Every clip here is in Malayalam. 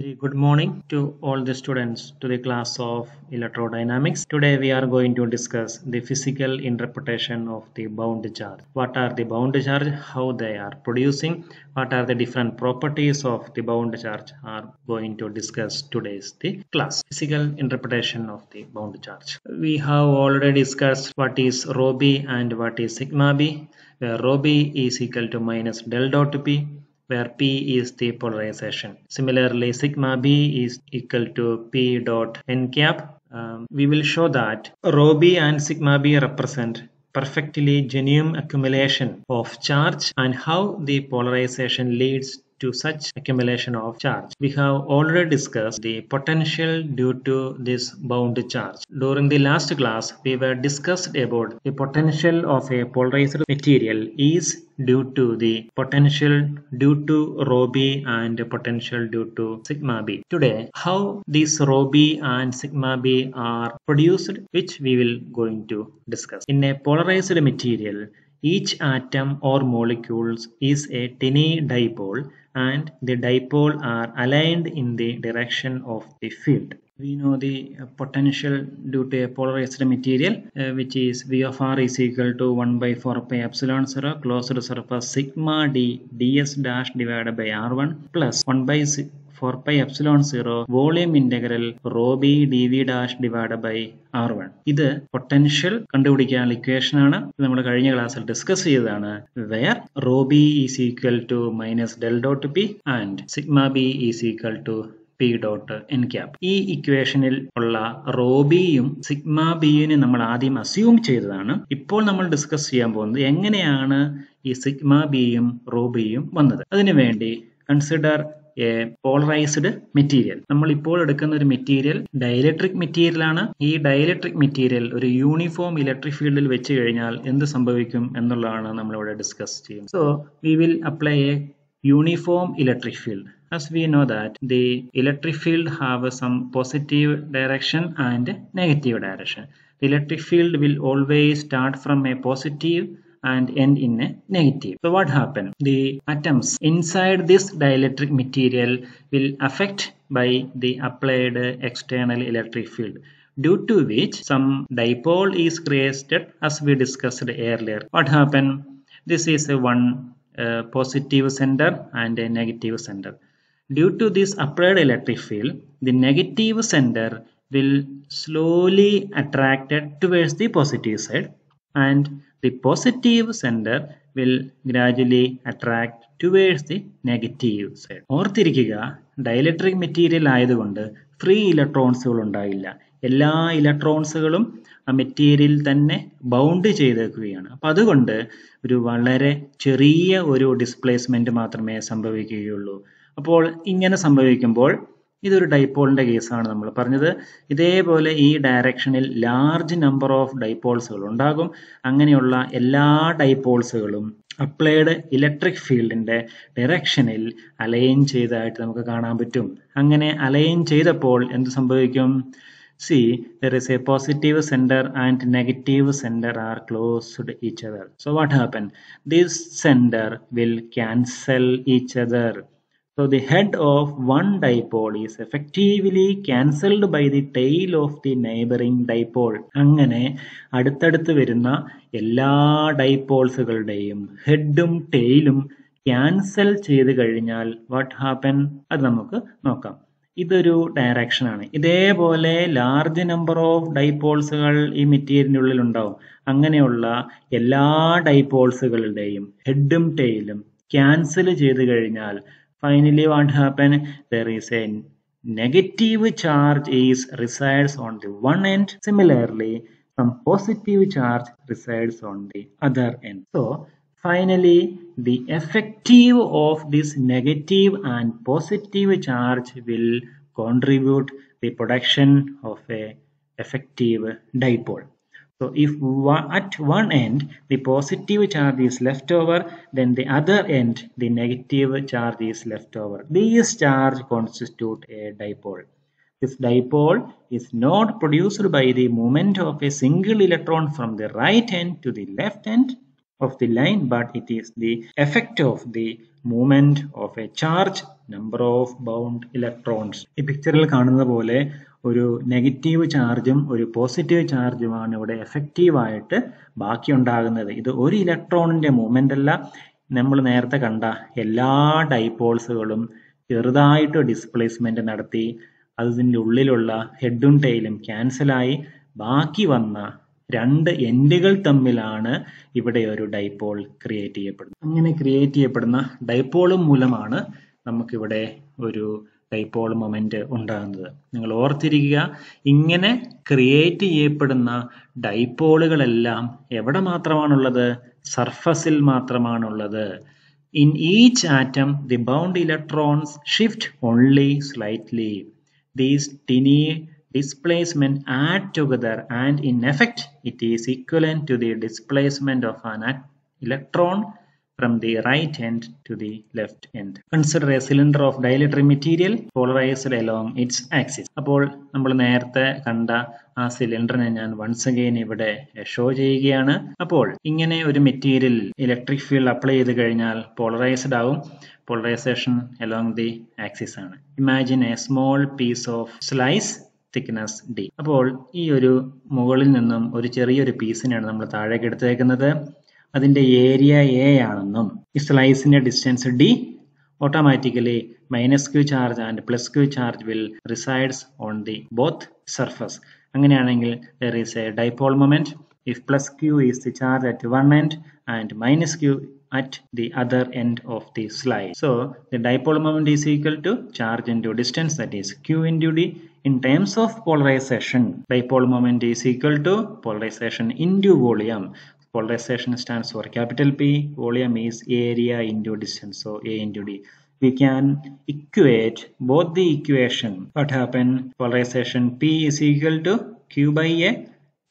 Very good morning to all the students to the class of electrodynamics. Today we are going to discuss the physical interpretation of the bound charge. What are the bound charge, how they are producing, what are the different properties of the bound charge are going to discuss today's the class. Physical interpretation of the bound charge. We have already discussed what is rho b and what is sigma b, where rho b is equal to minus del dot p where P is the polarization. Similarly, sigma B is equal to P dot n cap. Um, we will show that rho B and sigma B represent perfectly genuine accumulation of charge and how the polarization leads to such accumulation of charge. We have already discussed the potential due to this bound charge. During the last class, we were discussed about the potential of a polarized material is due to the potential due to rho b and potential due to sigma b. Today, how these rho b and sigma b are produced, which we will going to discuss. In a polarized material, each atom or molecules is a tiny dipole and the dipole are aligned in the direction of the field. We know the uh, potential due to a polarized material uh, which is V of R is equal to 1 by 4 pi epsilon 0 closed surface sigma d ds dash divided by R1 plus 1 by 4 pi epsilon 0 volume integral rho b d v dash divide by r one ഇത് പൊട്ടൻഷ്യൽ കണ്ടുപിടിക്കാനുള്ള ഇക്വേഷൻ ആണ്. നമ്മൾ കഴിഞ്ഞ ക്ലാസ്സിൽ ഡിസ്കസ് ചെയ്തതാണ്. Where rho b is equal to minus del dot p and sigma b is equal to p dot n cap ഈ ഇക്വേഷനിൽ ഉള്ള റോബിയും സിഗ്മ ബിയും നമ്മൾ ആദ്യം അസ്യൂം ചെയ്തതാണ്. ഇപ്പോൾ നമ്മൾ ഡിസ്കസ് ചെയ്യാൻ പോകുന്നത് എങ്ങനെയാണ് ഈ സിഗ്മ ബിയും റോബിയും വന്നത്. അതിനുവേണ്ടി കൺസിഡർ പോളറൈസ്ഡ് മെറ്റീരിയൽ നമ്മൾ ഇപ്പോൾ എടുക്കുന്ന ഒരു മെറ്റീരിയൽ ഡയലക്ട്രിക് മെറ്റീരിയൽ ആണ്. ഈ ഡയലക്ട്രിക് മെറ്റീരിയൽ ഒരു യൂണിഫോം ഇലക്ട്രിക് ഫീൽഡിൽ വെച്ച് കഴിഞ്ഞാൽ എന്ത് സംഭവിക്കും എന്നുള്ളതാണ് നമ്മൾ ഇവിടെ ഡിസ്കസ് ചെയ്യുന്നത്. So we will apply a uniform electric field as we know that the electric field have some positive direction and negative direction. The electric field will always start from a positive and end in a negative. So what happened? The atoms inside this dielectric material will affect by the applied external electric field due to which some dipole is created as we discussed earlier. What happened? This is a one uh, positive center and a negative center. Due to this applied electric field, the negative center will slowly attracted towards the positive side and the positive center will gradually attract towards the negative side. ഓർത്തിരിക്കുക ഡയലക്ട്രിക് മെറ്റീരിയൽ ആയതുകൊണ്ട് ഫ്രീ ഇലക്ട്രോൺസുകൾ ഉണ്ടാകില്ല എല്ലാ ഇലക്ട്രോൺസുകളും ആ മെറ്റീരിയൽ തന്നെ ബൗണ്ട് ചെയ്തേക്കുകയാണ്. അപ്പം അതുകൊണ്ട് ഒരു വളരെ ചെറിയ ഒരു ഡിസ്പ്ലേസ്മെന്റ് മാത്രമേ സംഭവിക്കുകയുള്ളൂ. അപ്പോൾ ഇങ്ങനെ സംഭവിക്കുമ്പോൾ ഇതൊരു ഡൈപോളിന്റെ കേസാണ് നമ്മൾ പറഞ്ഞത്. ഇതേപോലെ ഈ ഡയറക്ഷനിൽ ലാർജ് നമ്പർ ഓഫ് ഡൈപോൾസുകൾ ഉണ്ടാകും. അങ്ങനെയുള്ള എല്ലാ ഡൈപോൾസുകളും അപ്ലൈഡ് ഇലക്ട്രിക് ഫീൽഡിന്റെ ഡയറക്ഷനിൽ അലൈൻ ചെയ്തായിട്ട് നമുക്ക് കാണാൻ പറ്റും. അങ്ങനെ അലൈൻ ചെയ്തപ്പോൾ എന്ത് സംഭവിക്കും? See there is a positive centre and negative centre are closed to so what so what centre will cancel each other. So the head of one dipole is effectively cancelled by the tail of the neighboring dipole. അങ്ങനെ അടുത്തടുത്ത് വരുന്ന എല്ലാ ഡൈപോൾസുകളുടെയും ഹെഡും ടെയിലും ക്യാൻസൽ ചെയ്ത് കഴിഞ്ഞാൽ വാട്ട് ഹാപ്പൻ അത് നമുക്ക് നോക്കാം. ഇതൊരു ഡയറക്ഷൻ ആണ്. ഇതേപോലെ ലാർജ് നമ്പർ ഓഫ് ഡൈപോൾസുകൾ ഈ മെറ്റീരിയലിന്റെ ഉള്ളിൽ ഉണ്ടാവും അങ്ങനെയുള്ള എല്ലാ ഡൈപോൾസുകളുടെയും ഹെഡും ടെയിലും ക്യാൻസൽ ചെയ്ത് കഴിഞ്ഞാൽ finally what happen there is a negative charge is resides on the one end. Similarly some positive charge resides on the other end. So finally the effective of this negative and positive charge will contribute the production of a effective dipole. So if at one end the positive charge is left over, then the other end the negative charge is left over. These charge constitute a dipole. This dipole is not produced by the movement of a single electron from the right end to the left end of the line but it is the effect of the movement of a charge number of bound electrons ഈ പിക്ചറിൽ കാണുന്നത് പോലെ ഒരു നെഗറ്റീവ് ചാർജും ഒരു പോസിറ്റീവ് ചാർജുമാണ് ഇവിടെ എഫക്റ്റീവായിട്ട് ബാക്കി ഉണ്ടാകുന്നത് ഇത് ഒരു ഇലക്ട്രോണിന്റെ മൂവ്മെന്റ് അല്ല. നമ്മൾ നേരത്തെ കണ്ട എല്ലാ ഡൈപോൾസുകളും ചെറുതായിട്ട് ഡിസ്പ്ലേസ്മെന്റ് നടത്തി അതിന്റെ ഉള്ളിലുള്ള ഹെഡും ടെയിലും ക്യാൻസലായി. ബാക്കി വന്ന രണ്ട് എൻഡുകൾ തമ്മിലാണ് ഇവിടെ ഒരു ഡൈപോൾ ക്രിയേറ്റ് ചെയ്യപ്പെടുന്നത്. അങ്ങനെ ക്രിയേറ്റ് ചെയ്യപ്പെടുന്ന ഡൈപോളും മൂലമാണ് നമുക്കിവിടെ ഒരു ഡൈപോൾ മൊമെന്റ് ഉണ്ടാകുന്നത്. നിങ്ങൾ ഓർത്തിരിക്കുക ഇങ്ങനെ ക്രിയേറ്റ് ചെയ്യപ്പെടുന്ന ഡൈപോളുകളെല്ലാം എവിടെ മാത്രമാണുള്ളത്? സർഫസിൽ മാത്രമാണുള്ളത്. In each atom the bound electrons shift only slightly these tiny displacement add together and in effect it is equivalent to the displacement of an electron from the right end to the left end. Consider a cylinder of dielectric material polarized along its axis. അപ്പോൾ നമ്മൾ നേരത്തെ കണ്ട ആ സിലിണ്ടറിനെ ഞാൻ വൺസ് അഗെയിൻ ഇവിടെ ഷോ ചെയ്യുകയാണ്. അപ്പോൾ ഇങ്ങനെ ഒരു മെറ്റീരിയൽ ഇലക്ട്രിക് ഫീൽഡ് അപ്ലൈ ചെയ്ത് കഴിഞ്ഞാൽ പോളറൈസ്ഡ് ആവും. പോളറൈസേഷൻ അലോങ് ദി ആക്സിസ് ആണ്. Imagine a small piece of slice thickness d അപ്പോൾ ഈ ഒരു മുകളിൽ നിന്നും ഒരു ചെറിയൊരു പീസിനെയാണ് നമ്മൾ താഴേക്ക് എടുത്തേക്കുന്നത്. അതിന്റെ ഏരിയ എ ആണെന്നും ഈ സ്ലൈസിന്റെ distance d automatically minus q charge and plus q charge will resides on the both surface അങ്ങനെയാണെങ്കിൽ there is a dipole moment if plus q is the charge at one end and minus q at the other end of the slide so the dipole moment is equal to charge into distance that is q into d in terms of polarization dipole moment is equal to polarization into volume Polarization stands for capital P, volume is area into distance, so A into D. We can equate both the equation. What happened? Polarization P is equal to Q by A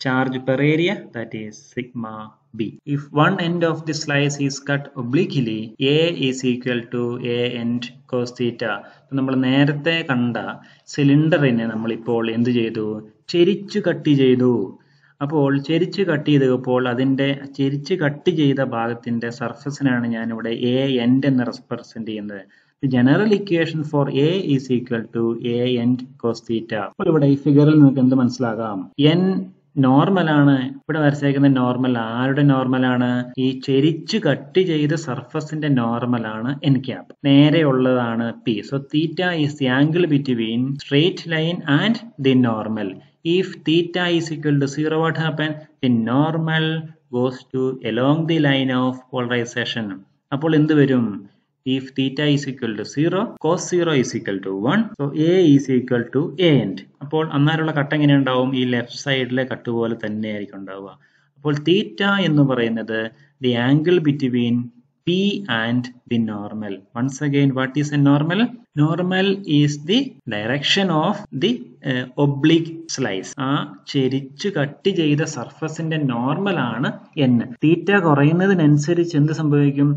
charge per area that is sigma b. If one end of the slice is cut obliquely, A is equal to A end cos theta. നമ്മൾ നേരത്തെ കണ്ട സിലിണ്ടറിനെ നമ്മളിപ്പോൾ എന്ത് ചെയ്തു ചെരിച്ചു കട്ട് ചെയ്തു അപ്പോൾ ചെരിച്ച് കട്ട് ചെയ്തപ്പോൾ അതിന്റെ ചെരിച്ച് കട്ട് ചെയ്ത ഭാഗത്തിന്റെ സർഫസിനാണ് ഞാൻ ഇവിടെ എ എൻഡ് എന്ന് റെപ്രസെന്റ് ചെയ്യുന്നത്. General equation for a is equal to a n cos theta അപ്പോൾ ഇവിടെ ഈ ഫിഗറിൽ നിങ്ങൾക്ക് എന്ത് മനസ്സിലാകാം? എൻ നോർമൽ ആണ്. ഇവിടെ വരച്ചേക്കുന്ന നോർമൽ ആരുടെ നോർമൽ ആണ്? ഈ ചെരിച്ച് കട്ട് ചെയ്ത സർഫസിന്റെ നോർമൽ ആണ് എൻ ക്യാപ് നേരെ ഉള്ളതാണ് p so theta is the angle between straight line and the normal if theta is equal to zero what happen the normal goes to along the line of polarization അപ്പോൾ എന്ത് വരും if theta is equal to zero cos zero is equal to one so a is equal to a end അപ്പോൾ അന്നേരമുള്ള കട്ട് എങ്ങനെ ഉണ്ടാവും ഈ ലെഫ്റ്റ് സൈഡിലെ കട്ട് പോലെ തന്നെ ആയിരിക്കും ഉണ്ടാവുക അപ്പോൾ തീറ്റ എന്ന് പറയുന്നത് the angle between P and the normal. Once again, what is a normal? Normal is the direction of the uh, oblique slice. ആ ചെരിച്ചു കട്ട് ചെയ്ത സർഫസിന്റെ ആണ് n. തീറ്റ കുറയുന്നതിനനുസരിച്ച് എന്ത് സംഭവിക്കും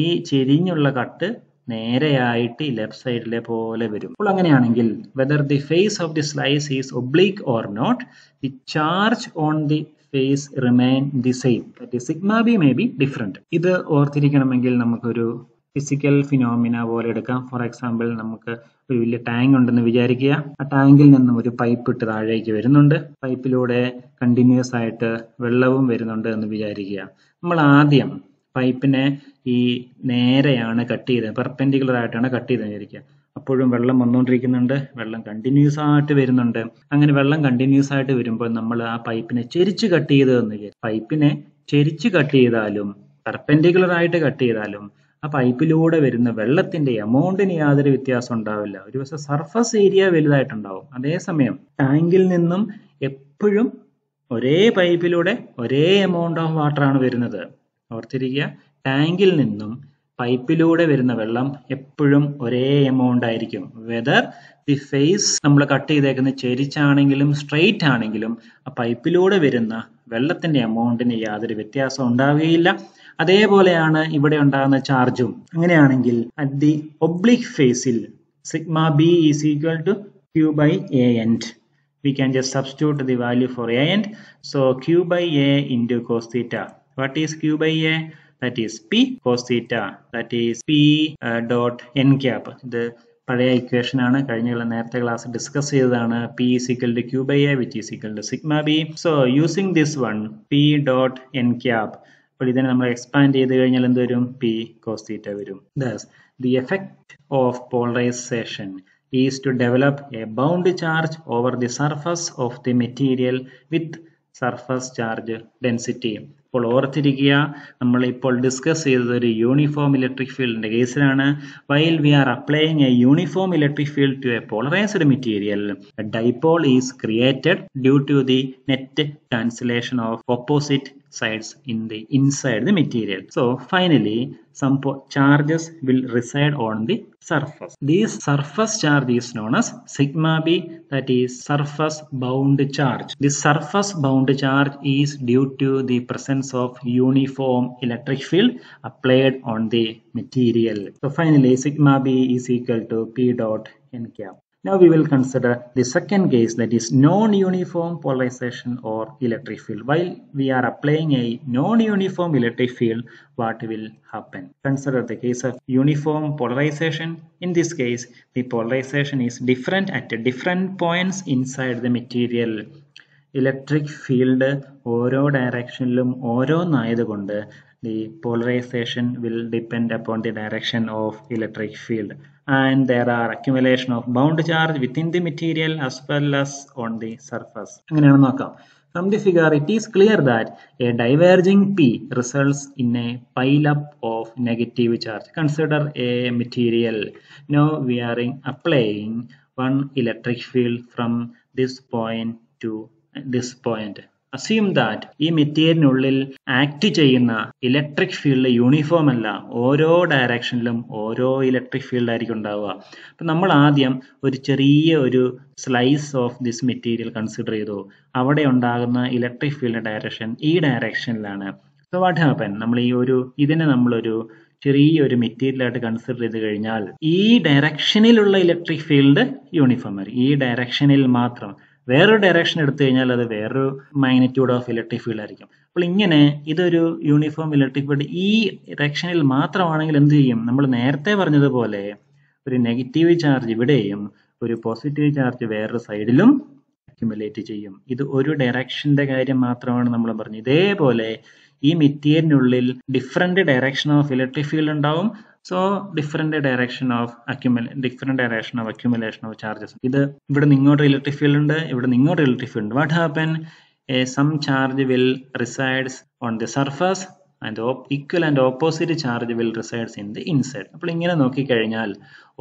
ഈ ചെരിഞ്ഞുള്ള കട്ട് നേരെയായിട്ട് ഈ ലെഫ്റ്റ് സൈഡിലെ പോലെ വരും അപ്പോൾ അങ്ങനെയാണെങ്കിൽ whether the face of the slice is oblique or not the charge on the face remain the same that sigma b may be different ഇത് ഓർത്തിരിക്കണമെങ്കിൽ നമുക്കൊരു ഫിസിക്കൽ ഫിനോമിന പോലെ എടുക്കാം. ഫോർ എക്സാമ്പിൾ നമുക്ക് ഒരു വലിയ ടാങ്ക് ഉണ്ടെന്ന് വിചാരിക്കുക. ആ ടാങ്കിൽ നിന്നും ഒരു പൈപ്പ് ഇട്ട് താഴേക്ക് വരുന്നുണ്ട്. പൈപ്പിലൂടെ കണ്ടിന്യൂസ് ആയിട്ട് വെള്ളവും വരുന്നുണ്ട് എന്ന് വിചാരിക്കുക. നമ്മൾ ആദ്യം പൈപ്പിനെ ഈ നേരെയാണ് കട്ട് ചെയ്തത്. പെർപെൻഡിക്കുലർ ആയിട്ടാണ് കട്ട് ചെയ്തത് വിചാരിക്കുക. അപ്പോഴും വെള്ളം വന്നുകൊണ്ടിരിക്കുന്നുണ്ട് വെള്ളം കണ്ടിന്യൂസ് ആയിട്ട് വരുന്നുണ്ട്. അങ്ങനെ വെള്ളം കണ്ടിന്യൂസ് ആയിട്ട് വരുമ്പോൾ നമ്മൾ ആ പൈപ്പിനെ ചെരിച്ച് കട്ട് ചെയ്തതെന്ന് പൈപ്പിനെ ചെരിച്ച് കട്ട് ചെയ്താലും പെർപെൻഡിക്കുലർ ആയിട്ട് കട്ട് ചെയ്താലും ആ പൈപ്പിലൂടെ വരുന്ന വെള്ളത്തിന്റെ എമൗണ്ടിന് യാതൊരു വ്യത്യാസം ഉണ്ടാവില്ല. ഒരു പക്ഷെ സർഫസ് ഏരിയ വലുതായിട്ടുണ്ടാവും. അതേസമയം ടാങ്കിൽ നിന്നും എപ്പോഴും ഒരേ പൈപ്പിലൂടെ ഒരേ എമൗണ്ട് ഓഫ് വാട്ടർ ആണ് വരുന്നത്. ഓർത്തിരിക്കുക ടാങ്കിൽ നിന്നും പൈപ്പിലൂടെ വരുന്ന വെള്ളം എപ്പോഴും ഒരേ എമൗണ്ട് ആയിരിക്കും. വെദർ ദി ഫേസ് നമ്മൾ കട്ട് ചെയ്തേക്കുന്ന ചെരിച്ചാണെങ്കിലും സ്ട്രെയിറ്റ് ആണെങ്കിലും ആ പൈപ്പിലൂടെ വരുന്ന വെള്ളത്തിന്റെ എമൗണ്ടിന് യാതൊരു വ്യത്യാസം ഉണ്ടാവുകയില്ല. അതേപോലെയാണ് ഇവിടെ ഉണ്ടാകുന്ന ചാർജും അങ്ങനെയാണെങ്കിൽ അറ്റ് ദി ഒബ്ലിക് ഫേസിൽ sigma b is equal to q by a n we can just substitute the value for a and so q by a into cos theta. What is q by a? That is p cos theta. That is p uh, dot n cap. ഇത് പഴയ ഇക്വേഷൻ ആണ്. കഴിഞ്ഞ നേരത്തെ ക്ലാസ് ഡിസ്കസ് ചെയ്തതാണ്. P is to q by a which is to sigma b so using this one p dot n cap അപ്പോൾ ഇതിനെ നമ്മൾ എക്സ്പാൻഡ് ചെയ്ത് കഴിഞ്ഞാൽ എന്ത് വരും? പി കോസ് തീറ്റ വരും. Thus the effect of polarization is to develop a bound charge over the surface of the material with surface charge density അപ്പോൾ ഓർത്തിരിക്കുക നമ്മൾ ഇപ്പോൾ ഡിസ്കസ് ചെയ്തത് ഒരു യൂണിഫോം ഇലക്ട്രിക് ഫീൽഡിന്റെ കേസിലാണ് while we are applying a uniform electric field to a polarized material dipole is created due to the net translation of opposite sides in the inside the material. So finally some charges will reside on the surface. This surface charge is known as sigma b that is surface bound charge. This surface bound charge is due to the presence of uniform electric field applied on the material. So finally sigma b is equal to p dot n cap. Now we will consider the second case that is non-uniform polarization or electric field. While we are applying a non-uniform electric field, what will happen? Consider the case of uniform polarization. In this case, the polarization is different at different points inside the material. Electric field ഓരോ ഡയറക്ഷനിലും ഓരോന്നായതുകൊണ്ട് the polarization will depend upon the direction of electric field and there are accumulation of bound charge within the material as well as on the surface അങ്ങനെയാണ് നോക്കാം From the figure, it is clear that a diverging P results in a pileup of negative charge. Consider a material. Now we are applying one electric field from this point to this point. Assume that ഈ മെറ്റീരിയലിനുള്ളിൽ ആക്ട് ചെയ്യുന്ന ഇലക്ട്രിക് ഫീൽഡ് യൂണിഫോം അല്ല ഓരോ ഡയറക്ഷനിലും ഓരോ ഇലക്ട്രിക് ഫീൽഡ് ആയിരിക്കും ഉണ്ടാവുക. അപ്പം നമ്മൾ ആദ്യം ഒരു ചെറിയ ഒരു slice of this material consider ചെയ്തു. അവിടെ ഉണ്ടാകുന്ന ഇലക്ട്രിക് ഫീൽഡ് ഡയറക്ഷൻ ഈ ഡയറക്ഷനിലാണ് സോ വാട്ട് ഹാപ്പൻ നമ്മൾ ഈ ഒരു ഇതിനെ നമ്മളൊരു ചെറിയൊരു മെറ്റീരിയൽ ആയിട്ട് കൺസിഡർ ചെയ്ത് കഴിഞ്ഞാൽ ഈ ഡയറക്ഷനിലുള്ള ഇലക്ട്രിക് ഫീൽഡ് യൂണിഫോം ആയിരിക്കും. ഈ ഡയറക്ഷനിൽ മാത്രം. വേറൊരു ഡയറക്ഷൻ എടുത്തു കഴിഞ്ഞാൽ അത് വേറൊരു മാഗ്നിറ്റ്യൂഡ് ഓഫ് ഇലക്ട്രിക് ഫീൽഡ് ആയിരിക്കും. അപ്പോൾ ഇങ്ങനെ ഇതൊരു യൂണിഫോം ഇലക്ട്രിക് ഫീൽഡ് ഈ ഡയറക്ഷനിൽ മാത്രമാണെങ്കിൽ എന്ത് ചെയ്യും? നമ്മൾ നേരത്തെ പറഞ്ഞതുപോലെ ഒരു നെഗറ്റീവ് ചാർജ് ഇവിടെയും ഒരു പോസിറ്റീവ് ചാർജ് വേറൊരു സൈഡിലും അക്യുമുലേറ്റ് ചെയ്യും. ഇത് ഒരു ഡയറക്ഷന്റെ കാര്യം മാത്രമാണ് നമ്മൾ പറഞ്ഞത്. ഇതേപോലെ ഈ മെറ്റീരിയലിനുള്ളിൽ different direction of electric field ഉണ്ടാവും. So different direction of അക്യുമുലേ different direction of accumulation of charges ഇത് ഇവിടെ നിങ്ങോട്ട് ഇലക്ട്രിക് ഫീൽഡ് ഉണ്ട് ഇവിടെ നിങ്ങോട്ട് ഇലക്ട്രിക് ഫീൽഡ് ഉണ്ട്. What happen a some charge will resides on the surface and equal and opposite charge will resides in the inside അപ്പോൾ ഇങ്ങനെ നോക്കിക്കഴിഞ്ഞാൽ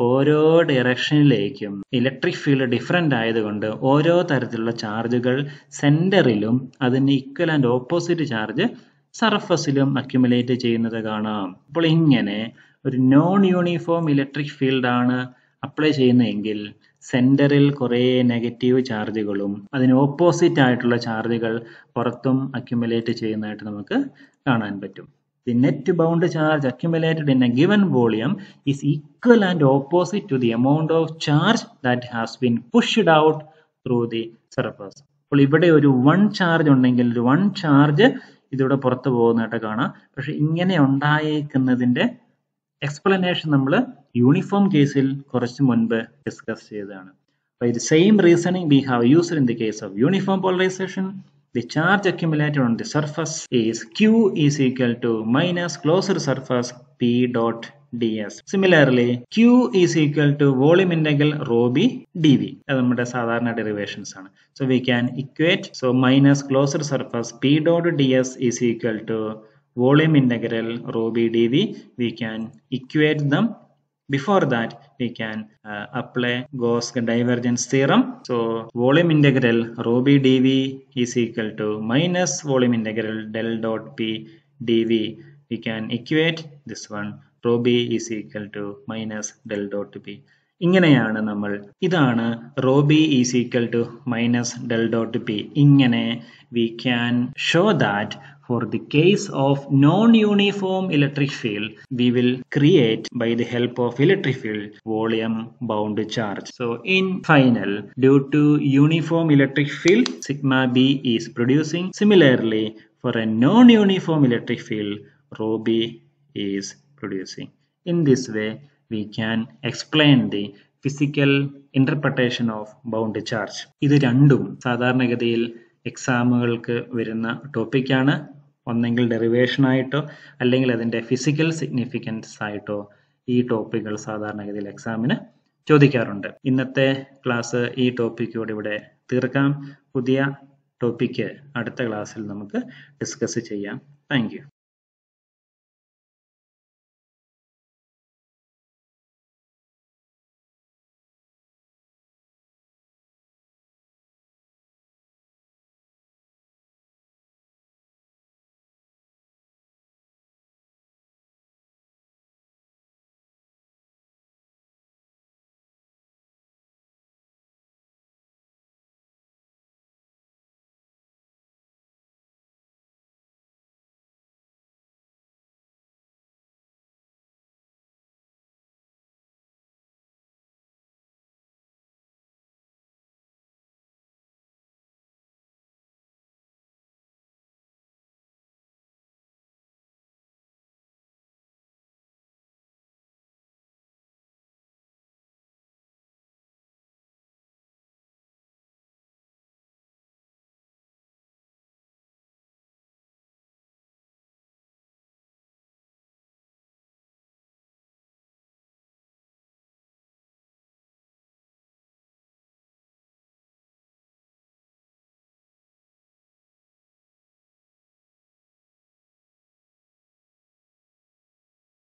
ഓരോ ഡയറക്ഷനിലേക്കും ഇലക്ട്രിക് ഫീൽഡ് ഡിഫറെന്റ് ആയതുകൊണ്ട് ഓരോ തരത്തിലുള്ള ചാർജുകൾ സെന്ററിലും അതിന് ഈക്വൽ ആൻഡ് ഓപ്പോസിറ്റ് ചാർജ് സർഫസിലും അക്യുമുലേറ്റ് ചെയ്യുന്നത് കാണാം. അപ്പോൾ ഇങ്ങനെ ഒരു നോൺ യൂണിഫോം ഇലക്ട്രിക് ഫീൽഡ് ആണ് അപ്ലൈ ചെയ്യുന്നതെങ്കിൽ സെന്ററിൽ കുറേ നെഗറ്റീവ് ചാർജുകളും അതിന് ഓപ്പോസിറ്റ് ആയിട്ടുള്ള ചാർജുകൾ പുറത്തും അക്യുമുലേറ്റ് ചെയ്യുന്നതായിട്ട് നമുക്ക് കാണാൻ പറ്റും. The net bound charge accumulated in a given volume is equal and opposite to the amount of charge that has been pushed out through the surface അപ്പോൾ ഇവിടെ ഒരു വൺ ചാർജ് ഉണ്ടെങ്കിൽ ഒരു വൺ ചാർജ് ഇതിവിടെ പുറത്തു പോകുന്നതായിട്ട് കാണാം. പക്ഷെ ഇങ്ങനെ ഉണ്ടായേക്കുന്നതിന്റെ എക്സ്പ്ലനേഷൻ നമ്മൾ യൂണിഫോം കേസിൽ കുറച്ച് മുൻപ് ഡിസ്കസ് ചെയ്തതാണ്. അപ്പൊ ഇത് same reasoning we have used in the case of uniform polarization the charge accumulated on the surface is q is equal to minus closed surface p dot d s similarly q is equal to volume integral rho b d v അത് നമ്മുടെ സാധാരണ ഡെറിവേഷൻസ് ആണ്. So we can equate so minus closed surface p dot d s is equal to volume integral rho b dv we can equate them. Before that we can uh, apply Gauss divergence theorem. So volume integral rho b dv is equal to minus volume integral del dot p dv we can equate this one. Rho b is equal to minus del dot p ഇങ്ങനെയാണ് നമ്മൾ ഇതാണ് rho B is equal to minus del dot P ഇങ്ങനെ we can show that For the case of non-uniform electric field, we will create by the help of electric field volume bound charge. So in final, due to uniform electric field, sigma B is producing. Similarly, for a non-uniform electric field rho b is producing. In this way, we can explain the physical interpretation of bound charge. ഇത് രണ്ടും സാധാരണഗതിയിൽ എക്സാമുകൾക്ക് വരുന്ന ടോപ്പിക്കാണ് ഒന്നെങ്കിൽ ഡെറിവേഷൻ ആയിട്ടോ അല്ലെങ്കിൽ അതിന്റെ ഫിസിക്കൽ സിഗ്നിഫിക്കൻസ് ആയിട്ടോ ഈ ടോപ്പിക്കുകൾ സാധാരണഗതിയിൽ എക്സാമിന് ചോദിക്കാറുണ്ട്. ഇന്നത്തെ ക്ലാസ് ഈ ടോപ്പിക്കോട് ഇവിടെ തീർക്കാം. പുതിയ ടോപ്പിക്ക് അടുത്ത ക്ലാസ്സിൽ നമുക്ക് ഡിസ്കസ് ചെയ്യാം. താങ്ക്